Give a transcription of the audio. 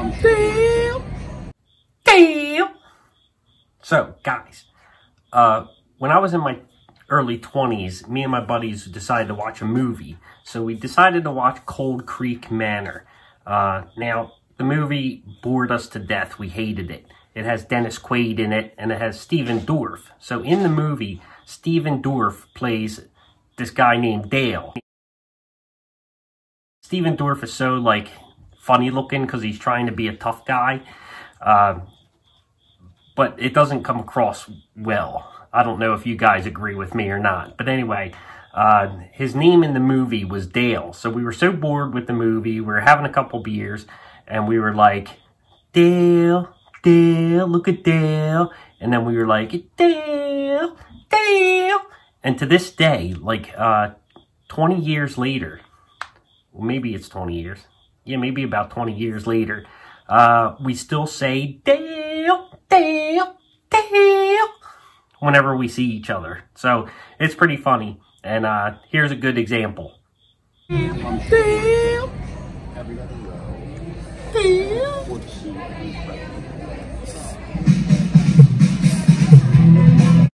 Damn. Damn. So, guys, uh, when I was in my early 20s, me and my buddies decided to watch a movie. So we decided to watch Cold Creek Manor. Uh, now, the movie bored us to death. We hated it. It has Dennis Quaid in it, and it has Stephen Dorff. So in the movie, Stephen Dorff plays this guy named Dale. Stephen Dorff is so, like, funny looking because he's trying to be a tough guy. Uh, but it doesn't come across well. I don't know if you guys agree with me or not. But anyway, uh, his name in the movie was Dale. So we were so bored with the movie. We were having a couple beers. And we were like, Dale, Dale, look at Dale. And then we were like, Dale, Dale. And to this day, like uh, 20 years later, well, maybe it's 20 years. Yeah, maybe about 20 years later, uh, we still say Dale, Dale, Dale whenever we see each other. So it's pretty funny. And uh, here's a good example. Dale, Dale, Dale.